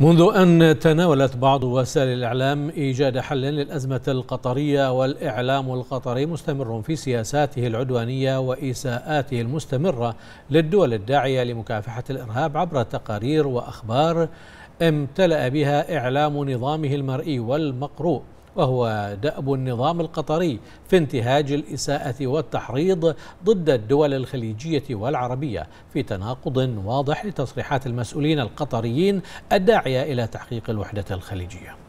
منذ أن تناولت بعض وسائل الإعلام إيجاد حل للأزمة القطرية والإعلام القطري مستمر في سياساته العدوانية وإساءاته المستمرة للدول الداعية لمكافحة الإرهاب عبر تقارير وأخبار امتلأ بها إعلام نظامه المرئي والمقروء. وهو دأب النظام القطري في انتهاج الإساءة والتحريض ضد الدول الخليجية والعربية في تناقض واضح لتصريحات المسؤولين القطريين الداعية إلى تحقيق الوحدة الخليجية.